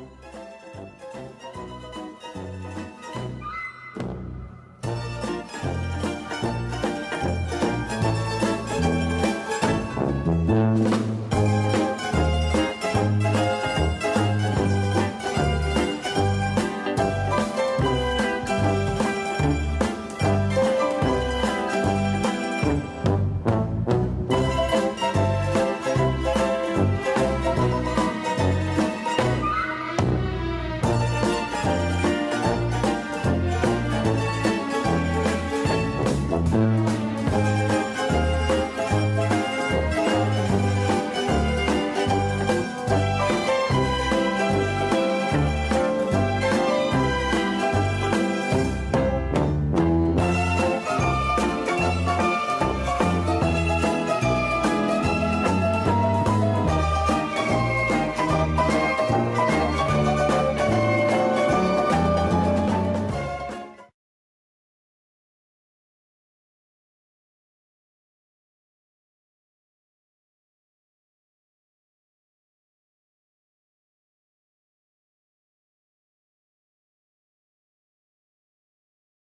hope.